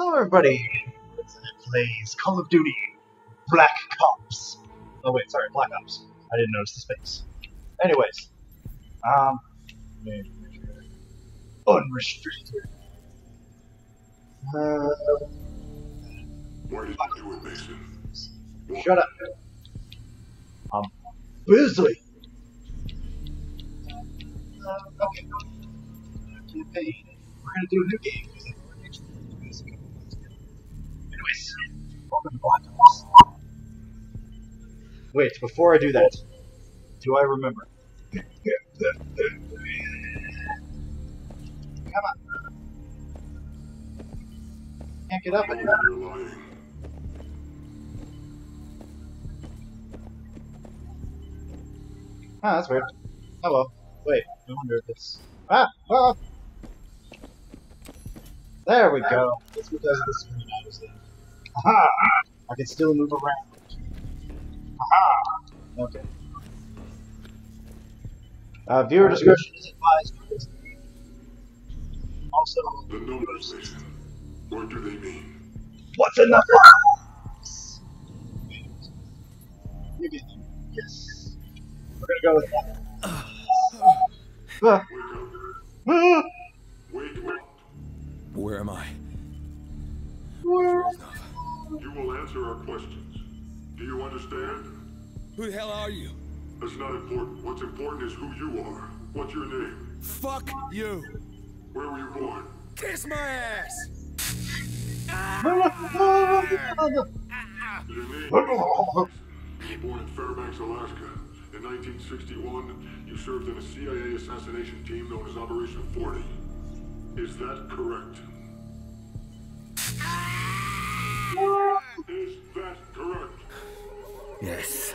Hello, everybody. Plays Call of Duty Black Ops. Oh wait, sorry, Black Ops. I didn't notice the space. Anyways, um, unrestricted. Uh, Why did you do it, Mason? shut up. I'm busy. Uh, okay. We're gonna do a new game. Wait, before I do that, do I remember? Come on. Can't get up anymore. Ah, that's weird. Hello. Wait, I wonder if it's. Ah! Ah! There we go. It's because of the screen I was in. Aha! I can still move around. Aha! Okay. Uh, viewer discretion is advised for this game. Also, The numbers, Mason. What do they mean? what's in the box? You get them. Yes. We're gonna go with that. Wake up. Wake up. Where am I? Where- You will answer our questions. Do you understand? Who the hell are you? That's not important. What's important is who you are. What's your name? Fuck you! Where were you born? Kiss my ass! Your name? You were born in Fairbanks, Alaska. In 1961, you served in a CIA assassination team known as Operation 40. Is that correct? Is that correct? Yes.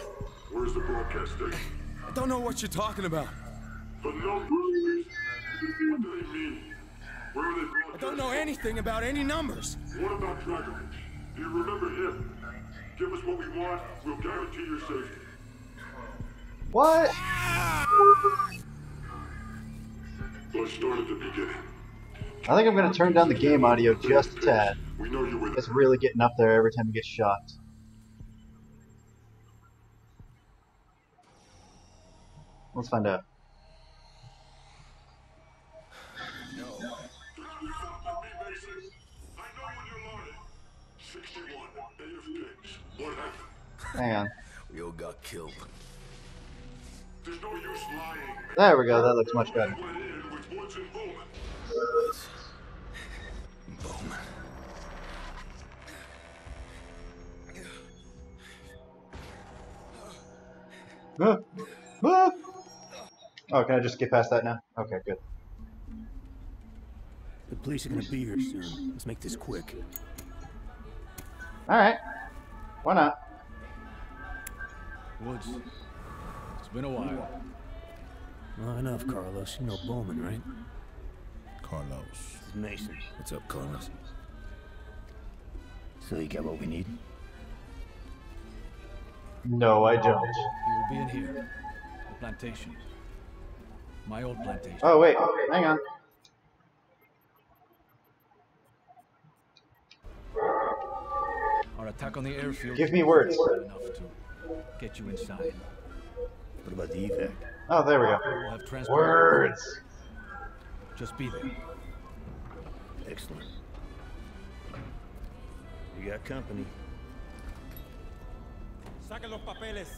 Where's the broadcast station? I don't know what you're talking about. The numbers, What do they mean? Where are they broadcasting? I don't know anything about any numbers. What about Dragovich? Do you remember him? Give us what we want, we'll guarantee your safety. What? Let's start at the beginning. I think I'm gonna turn down the game audio just a tad. We know you were It's really getting up there every time you get shot. Let's find out. I know when you're lying. 61, Bay of Pigs. What happened? Hang on. We all got killed. There's no use lying. There we go. That looks much better. Oh, can I just get past that now? Okay, good. The police are gonna be here soon. Let's make this quick. All right. Why not? Woods. It's been a while. Long enough, Carlos. You know Bowman, right? Carlos. This is Mason. What's up, Carlos? So you get what we need? No, I don't. He will be in here. The plantation. My old plantation. Oh wait, hang on. Our attack on the airfield. Give me words. Enough to get you inside. What about the evac? Oh, there we go. We'll have transport. Words. Just be there. Excellent. You got company. Saquen los papeles.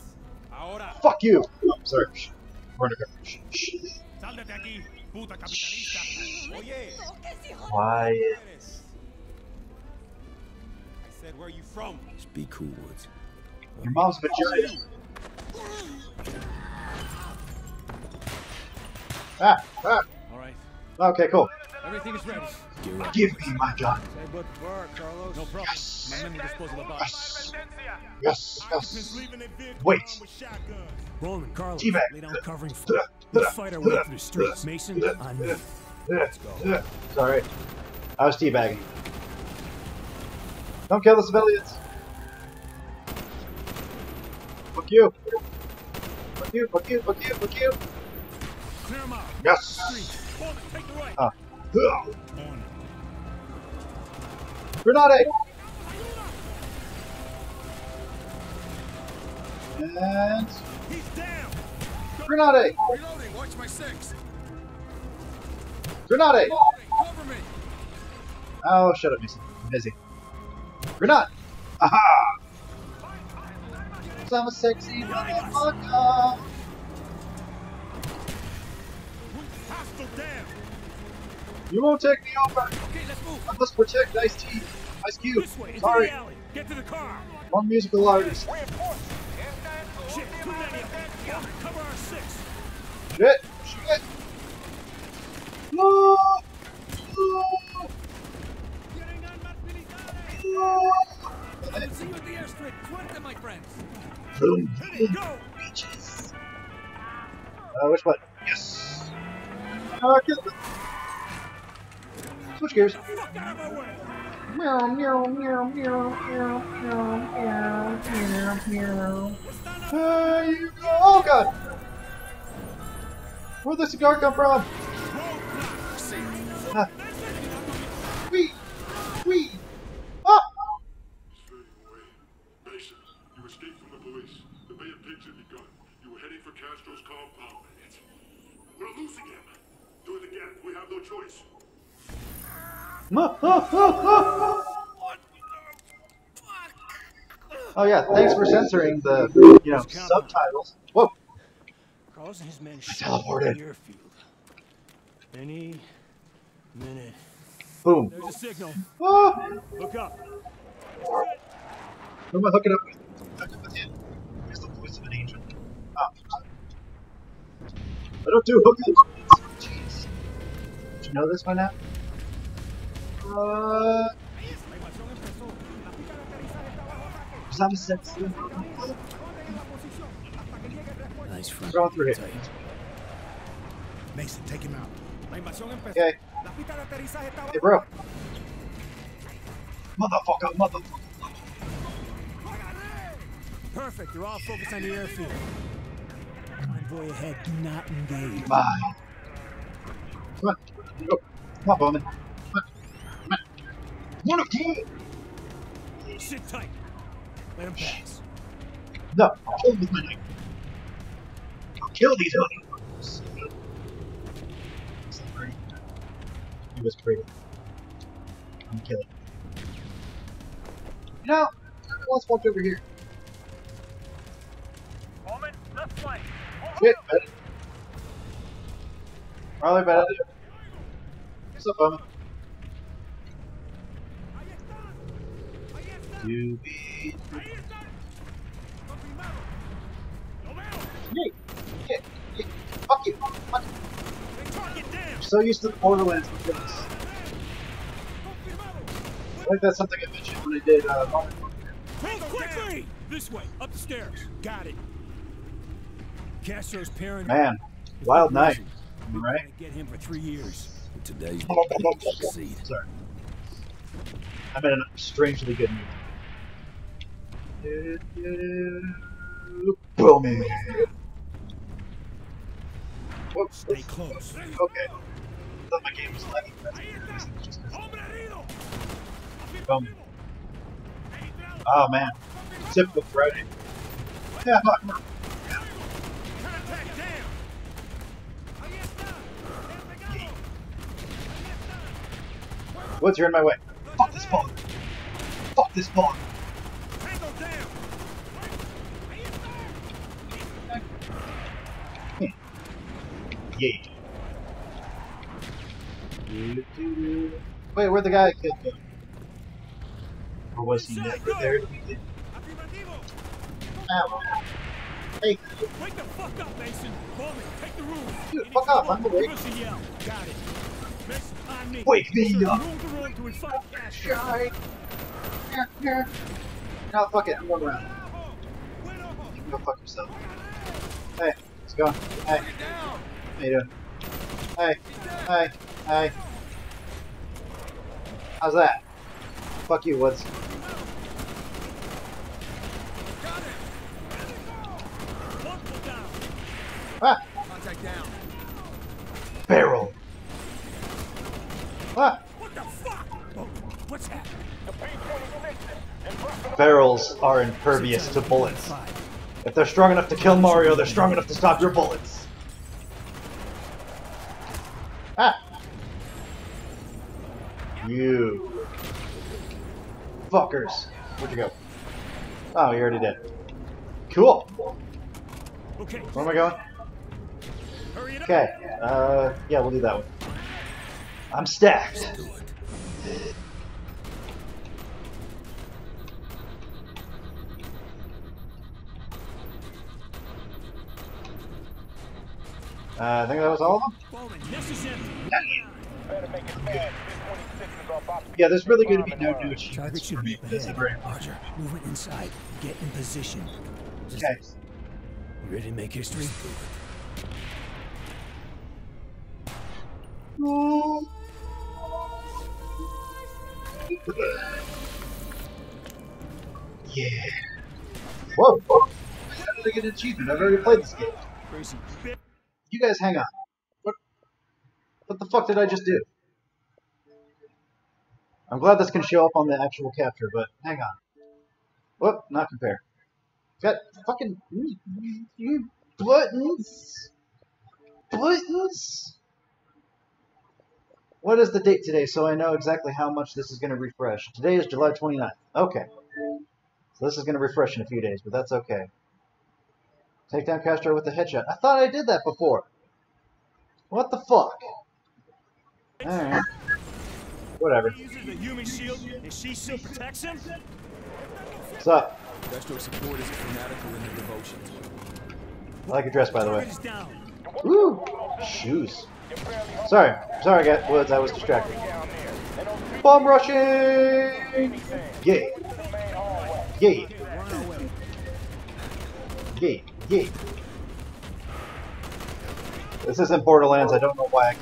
Ahora, Fuck you. Oh, sorry. Shh. We're gonna go. Shh, shh. sal de aquí, puta capitalista. Oye, Quiet. I said, where are you from? Just be cool, Woods. Your mom's a vagina. Ah, ah. All right. Okay, cool. Everything is ready. Gear. Give me my gun. Good work, Carlos. No problem. My men will dispose of the body. Yes. Yes, yes. Leaving a vehicle Wait. armed with shotguns. Bowman, Carlos, lay down covering fire. Let's fight our way through the streets. Mason, on me. Let's go. Sorry. I was teabagging. Don't kill the civilians. Fuck you. Fuck you, fuck you, fuck you, fuck you. Clear 'em out. Yes. Hold it, take the right. Ah. Grenade! And He's down. grenade! Reloading. Watch my six. Grenade! Cover me. Oh, shut up, Mason. I'm busy. Grenade! Aha! 'Cause I'm a sexy motherfucker. You won't take me over. Okay, let's move. I must protect Ice T. Ice Cube. This way, Sorry, the alley. Get to the car. one musical artist. Shit, too many of them. Cover our six. Shit! Shit! No! No! No! I'll see you at the airstrip. Suerte, my friends. Boom! Go. Bitches! Uh, which button? Yes! Uh, kill them. Switch gears. Meow, meow, meow, meow, meow, meow, meow, meow. Hey, you go. Oh, God. Where'd the cigar come from? Ah. Oh yeah, thanks for censoring the, you know, subtitles. Whoa! Carlos and his men teleported. airfield. Any minute. Boom. There's a signal. Ah! Look up. Who am I hooking up with? Hooking with him. Here's the voice of an angel. Ah. I don't do hookups. Jeez. Did you know this by now? Uh. Because I'm. Nice front. Throw through here. Mason, take him out. La invasión empezó. Okay. La pista de aterrizaje está Hey, bro. Motherfucker, motherfucker. Perfect. They're all focused on the airfield. Convoy ahead. Do not engage. Bye. Come on. Go. Come on, Bowman. What a kid! Sit tight. Let him pass. No, I'll kill him with my knife. I'll kill these hoodies. He was pretty. I'm killing. You know, else walked over here. Shit, buddy. Probably better. What's up, Bowman? To. Hey, yeah, yeah. Fuck you. Fuck you. I'm so used to the Borderlands with this. I think that's something I mentioned when I did uh, Modern Warfare. Quickly. This way. Up the stairs. Got it. Castro's parent. Man, wild night. Am I right? Gonna get him for three years. Today's succeed. Sorry. I'm in a strangely good mood. Boom. Whoops. Stay close. Okay. I thought my game was lagging. That's Boom. Oh man. Typical Friday. Yeah, fuck. Contact down. Woods, you're in my way. Fuck this ball. Fuck this ball. Wait, where'd the guy kid go? Or was he never there to begin? Hey, Wake the fuck up, Mason. Bowman, take the room. Dude, fuck off, I'm awake. Give us yell. Got it. Mason, on me. Wake me up. Room to room to infect Castro. Shy. Yeah, yeah. No, fuck it, I'm going around. You can go fuck yourself. Hey, let's go. Hey, how you doing? Hey, hey, hey. How's that? Fuck you, Woods. Ah, Contact down. barrel. Ah, What the fuck? What's happening? Barrels are impervious to bullets. If they're strong enough to kill Mario, they're strong enough to stop your bullets. Ah! You. Fuckers. Where'd you go? Oh, you already did. Cool. Okay, Where am I going? hurry it up. Okay. Uh, yeah, we'll do that one. I'm stacked. Uh, I think that was all of them. Bowman, this is empty. Yeah, there's really going to be no new achievements should for me up for this ahead. ever. Roger. Moving inside. Get in position. Okay. You ready to make history? Yeah. Whoa. How did I get an achievement? I've already played this game. Crazy. You guys hang on. What? What the fuck did I just do? I'm glad this can show up on the actual capture, but hang on. Whoop, not compare. Got fucking you buttons. Buttons. What is the date today so I know exactly how much this is going to refresh? Today is July 29th. Okay. So this is going to refresh in a few days, but that's okay. Take down Castro with the headshot. I thought I did that before. What the fuck? Alright. Whatever. The human shield, and she still protects? What's up? Destro support is fanatical in their devotion. I like your dress, by the way. Target is down. Woo! Shoes. Sorry. Sorry, got Woods. I was distracted. Bomb rushing! Yay. Yay. Yay. Yay. This isn't Borderlands. I don't know why I keep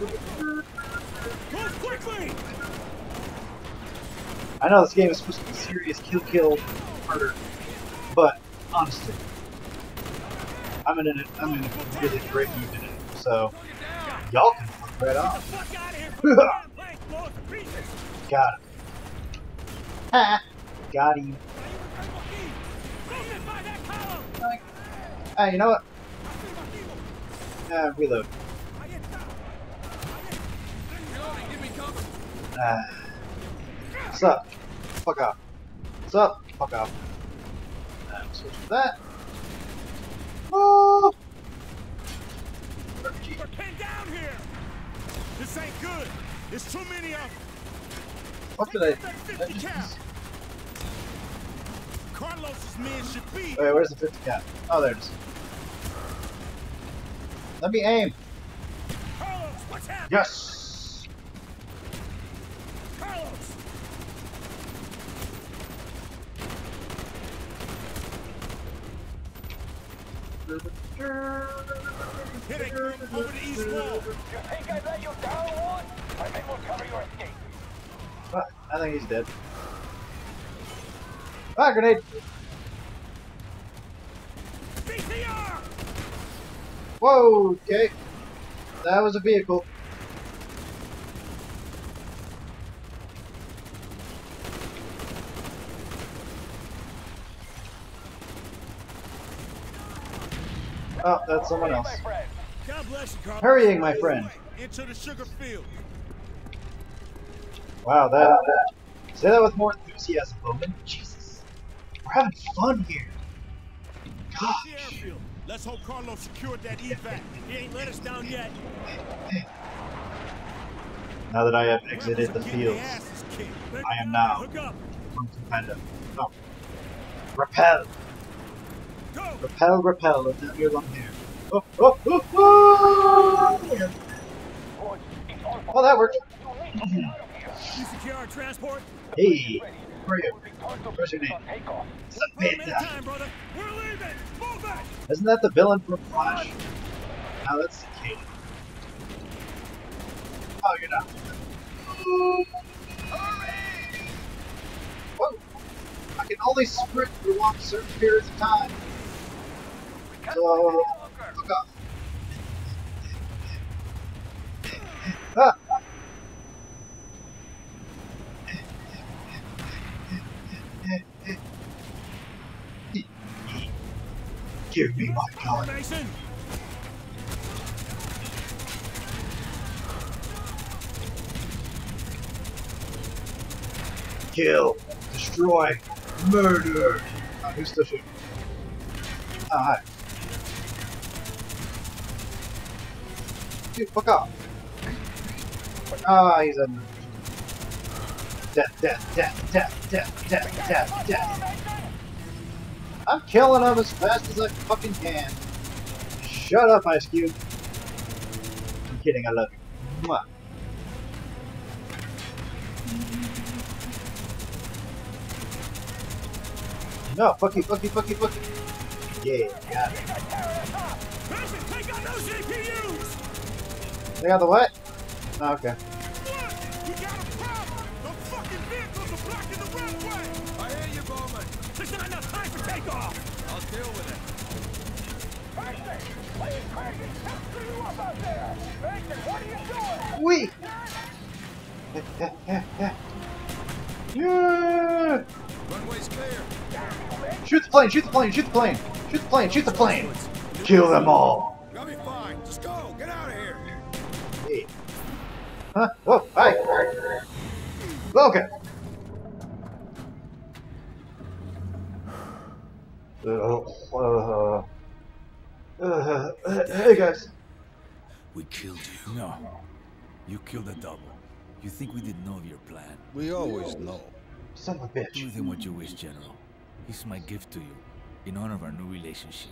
Move quickly! I know this game is supposed to be serious kill kill murder, but honestly, I'm in a I'm in a really great mood today. So y'all can fuck right off. fuck out of here! before the damn place blows to pieces! Got him. Ha! Got him. Movement by that column! Hey, you know what? Uh, reload. Ah. What's up? Fuck off. What's up? Fuck off. Uh, switch to that. Oh! RPG. We're pinned down here! This ain't good! There's too many of them! What did I? I just, Carlos's men should be... wait, where's the 50 cap? Oh, there it is. Let me aim. Carlos, what's happening? Yes. Carlos! Hit it! Over the east wall! Ah, I think he's dead. Ah, grenade. Whoa. Okay. That was a vehicle. Oh, that's someone else. God bless you, Carlos. Hurrying, my friend. Into the sugar field. Wow, that. Say that with more enthusiasm, Bowman. Jesus. We're having fun here. Gosh. Let's hope Carlos secured that evac. He ain't let us down yet. Now that I have exited the Rebels are getting their fields. I am now. From of. Oh. Repel. Repel, repel, and down your long hair. Oh, oh, oh, oh! Oh, that worked. You secure our transport? Hey, where are you? What's your name? One minute Zapata. time, brother. We're leaving. Move it. Isn't that the villain from Flash? No, that's Cicada. Oh, you're not. Whoa! I can only sprint for long certain periods of time. So, fuck off. Give me my gun. Kill. Destroy. Murder. Oh, who's shooting? Oh, hi. Dude, fuck off. Ah, he's in. Death, death, death, death, death, death, death, death. I'm killing him as fast as I fucking can. Shut up, Ice Cube. I'm kidding, I love you. Mwah. No, fuck you, fuck you, fuck you, fuck you. Yeah, got it. Take out the what? Oh, okay. We got a problem! The fucking vehicles are blocking the roadway! For takeoff! I'll deal with it. Wee! yeah! Runway's clear. Shoot the plane, shoot the plane, shoot the plane! Shoot the plane, shoot the plane! Kill them all! You'll be fine. Just go. Get out of here. Hey. Huh? Whoa, hi! Okay. Uh, uh, uh, hey guys. We killed you. No. You killed a double. You think we didn't know of your plan? We always know. Son of a bitch. Do with him what you wish, General. He's my gift to you, in honor of our new relationship.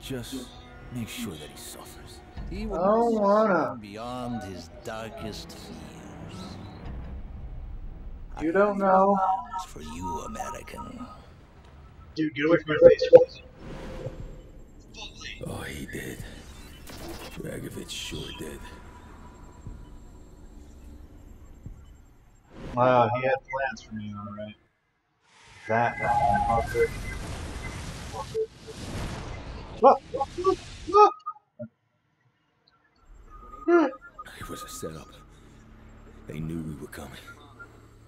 Just make sure that he suffers. He will don't wanna. beyond his darkest fears. You don't know. It's for you, American. Dude, get away from my face, please. Oh, he did. Dragovich sure did. Wow, he had plans for me, alright. That guy. Okay. Look! Look! Look! Look! It was a setup. They knew we were coming.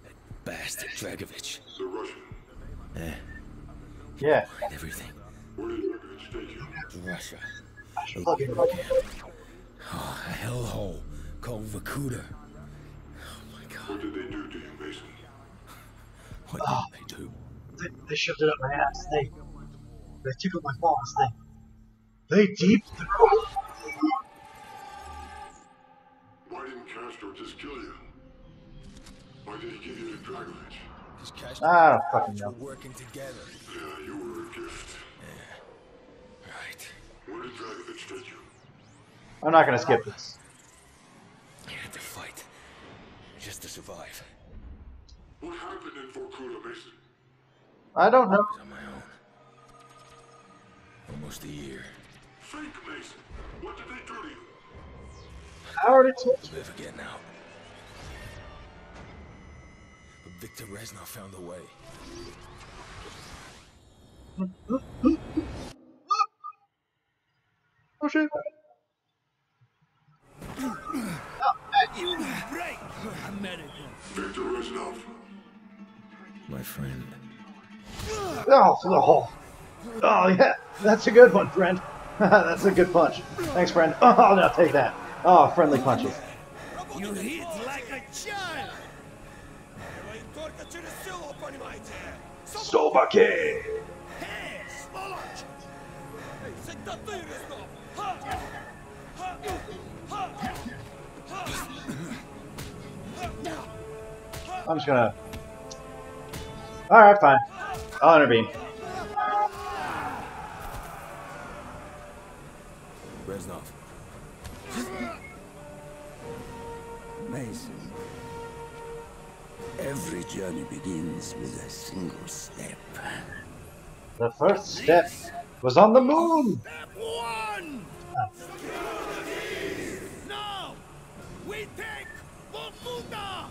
That bastard Dragovich. The Russian. Eh, Yeah, and everything. Where did Dragovich take you? Russia. I should plug Oh, a hellhole called Vorkuta. Oh my god. What did they do to you, Mason? What ah. did they do? They, they shoved it up my ass. They they tickled my balls. They they deep throat. Why didn't Castro just kill you? Why did he give you to Dragovich? Because Cash ah, I don't fucking know. working together. Yeah, you were a gift. Right. Where did Dragovich take you? I'm not gonna skip this. I had to fight. Just to survive. What happened in Vorkuta, Mason? I don't know. I was on my own. Almost a year. Fake Mason. What did they do to you? I already told you. Live again now. Victor Reznov found a way. Oh shit. Break! I'm medic. Victor Reznov. My friend. Oh, oh, oh yeah, that's a good one, friend. that's a good punch. Thanks, friend. Oh, now take that. Oh, friendly punches. You hit like a child! Ха! I'm just gonna. All right, fine. I'll intervene. Reznov. Mason. Every journey begins with a single step. The first step was on the moon. One! Now! We take Vorkuta!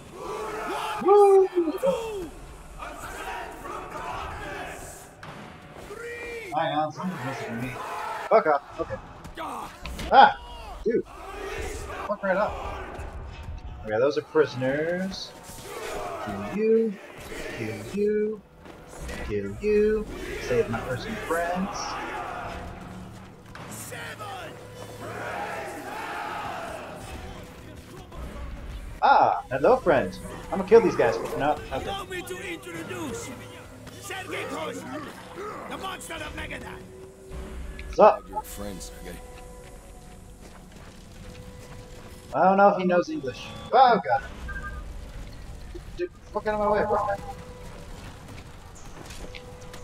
Woo! Two! Three! Hang on, someone's missing me. Fuck off. Okay. Ah! Ah, dude. Fuck right up. Okay, those are prisoners. Kill you. Kill you. Kill you. Save my person friends. Ah, hello friends. I'm gonna kill these guys. No, okay. Allow me to introduce Sergei Kozma, the monster of Magadan. What's up? Your friend, Sergei. I don't know if he knows English. Oh god. Dude, fuck out of my way, bro.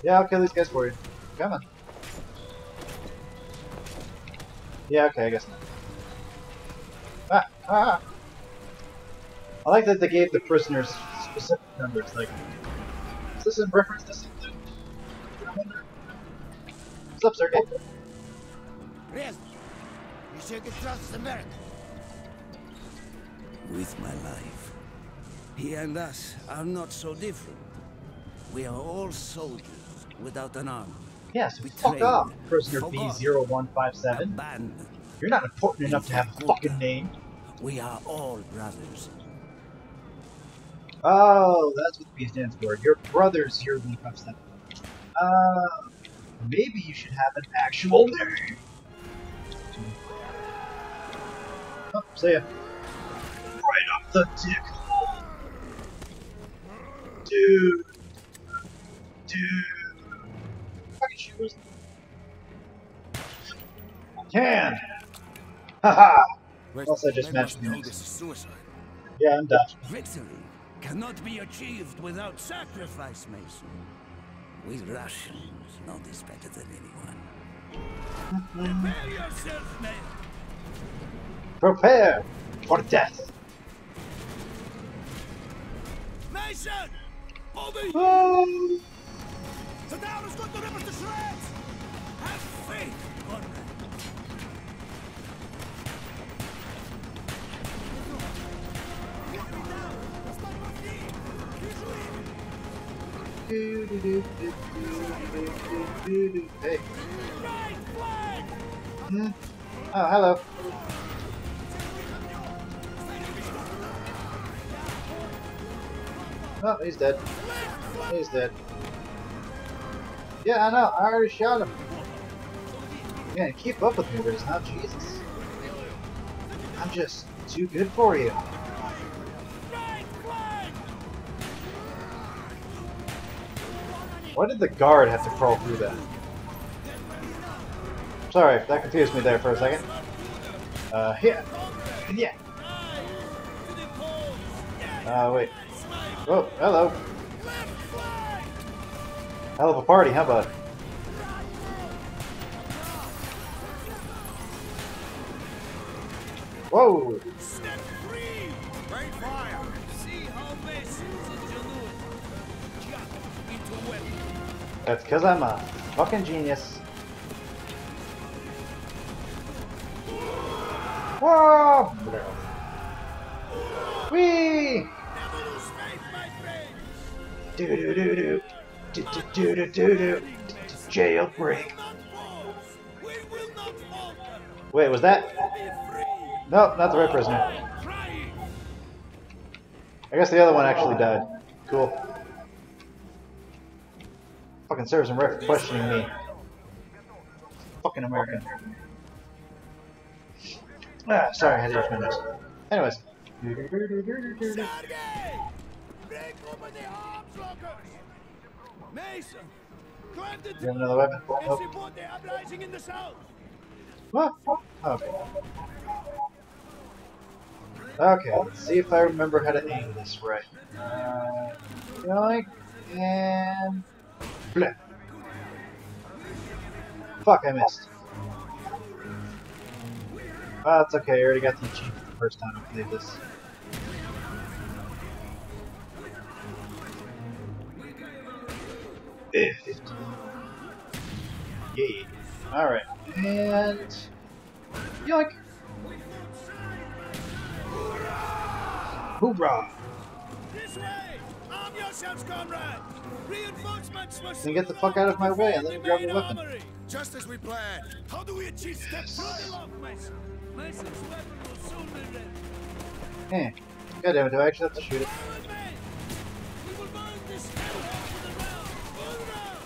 Yeah, I'll kill these guys for you. Come on. Yeah, okay, I guess not. Ah, ah, ah. I like that they gave the prisoners specific numbers, like, is this in reference to something? What's up, Sergey? Rest. You should get trust America. With my life. He and us are not so different. We are all soldiers without an arm. Yes, we fuck Betrayed, off, prisoner forgotten, B0157. Abandoned. You're not important enough to have a fucking name. We are all brothers. Oh, that's what the B stands for. Your brother's your 157. Uh, maybe you should have an actual name. Oh, see ya. Right up the dick. Dude. Dude. Fucking shooters. Can. Haha. I just matched know the this is suicide. Yeah, I'm done. Victory cannot be achieved without sacrifice, Mason. We Russians know this better than anyone. Prepare yourself, man. Prepare for death. Mason! Oh. The is going to rip us to shreds! Have faith, Conrad. Hey. Hmm. Oh, hello. Oh, he's dead. He's dead. Yeah, I know. I already shot him. Yeah, keep up with me, Riz. Now, Jesus. I'm just too good for you. Why did the guard have to crawl through that? Sorry, that confused me there for a second. Uh, here. Yeah. Uh, wait. Oh, hello. Hell of a party, huh, bud? Whoa! Step free! Break fire! See how Mason's ingenuity. Just into weapon. That's because I'm a fucking genius. Whoa! Whee! Jailbreak. Wait, was that? Nope, not the right prisoner. I guess the other one actually died. Cool. Fucking serves him right for questioning me. Fucking American. Ah, sorry, I had to my. Anyways. You have another weapon? and support the uprising in the south! What? Okay. Okay, let's see if I remember how to aim this right. Uh, yoink, and... Flip. Fuck, I missed. Oh, that's okay, I already got the achievement the first time I played this. 15. Yay. Alright, and... Yoink! Hoorah! This way! Arm yourselves, comrade! Reinforcements must Then get the fuck out of my way and let me grab the weapon. Just as we planned. How do we achieve step through the lock, Mason? Mason's weapon will soon be ready. Eh. God damn it, do I actually have to shoot it? Forward, men! We will burn this hellhole to the ground! Hoorah!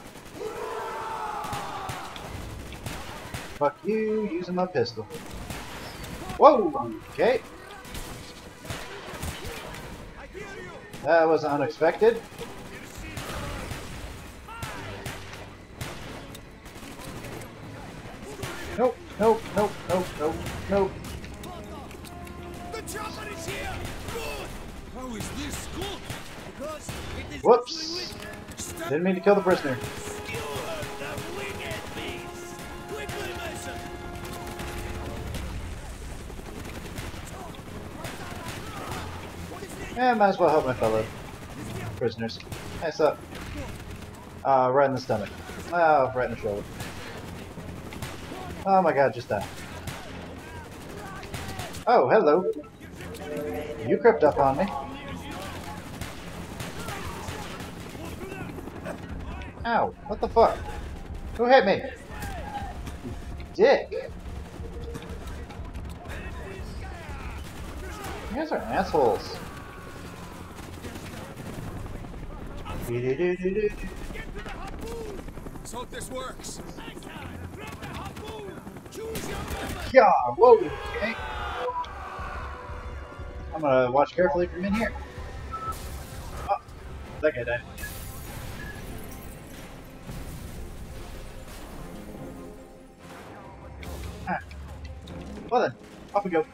Fuck you, using my pistol. Whoa! Okay. That was unexpected. Nope, nope, nope, nope, nope, nope. The chopper is here! Good! How is this good? Because it is Whoops. Didn't mean to kill the prisoner. Yeah, might as well help my fellow prisoners. Nice up. Uh, right in the stomach. Oh, right in the shoulder. Oh my god, just died. Oh, hello. You crept up on me. Ow, what the fuck? Who hit me? Dick. You guys are assholes. Do-do-do-do-do. This works. Yeah, whoa, okay. I'm gonna watch carefully from in here. Oh, that guy died. Ah. Well then, off we go.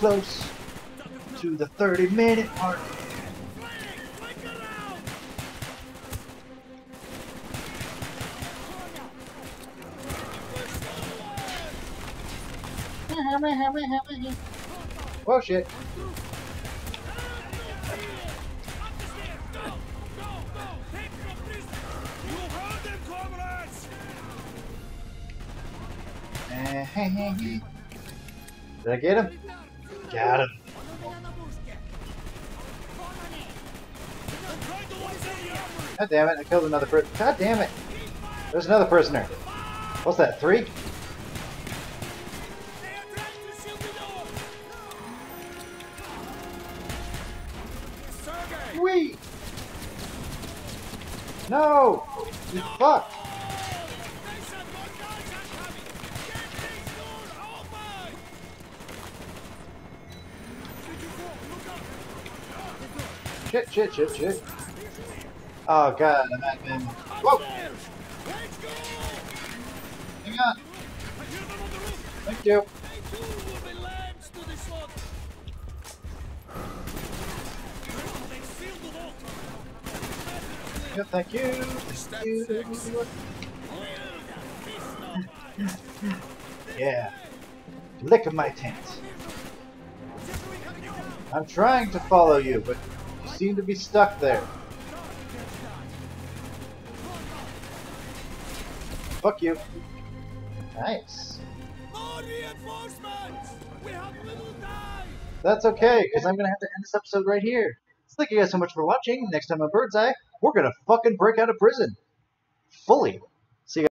Close to the 30 minute mark. Whoa, shit. Eh. Did I get him? Got him. God damn it, I killed another person. God damn it. There's another prisoner. What's that, three? Wee! No! You fuck! Mason, more guys are coming! Get this door open! Shit, shit, shit, shit. Oh god, I'm at him. Whoa! Hang on. Thank you. Yeah, thank you. Thank you. Yeah. Lick my taint. I'm trying to follow you, but seem to be stuck there. Fuck you. Nice. That's okay, because I'm gonna have to end this episode right here. Thank you guys so much for watching. Next time on Birdseye, we're gonna fucking break out of prison. Fully.